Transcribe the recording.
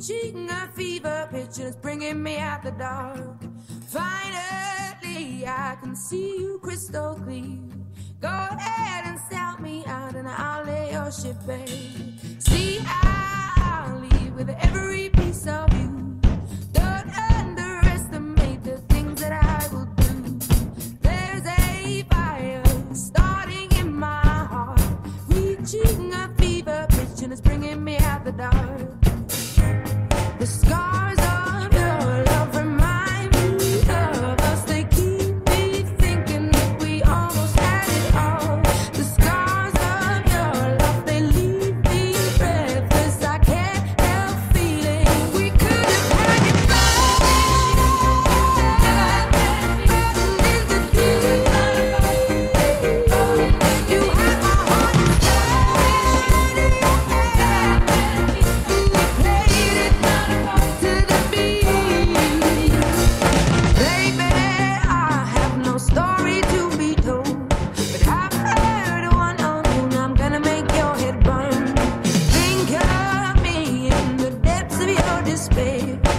reaching a fever pitch and it's bringing me out the dark. Finally, I can see you crystal clear. Go ahead and sell me out and I'll lay your ship bare. See, I'll leave with every piece of you. Don't underestimate the things that I will do. There's a fire starting in my heart, reaching a fever pitch and it's bringing me out the dark. this, babe.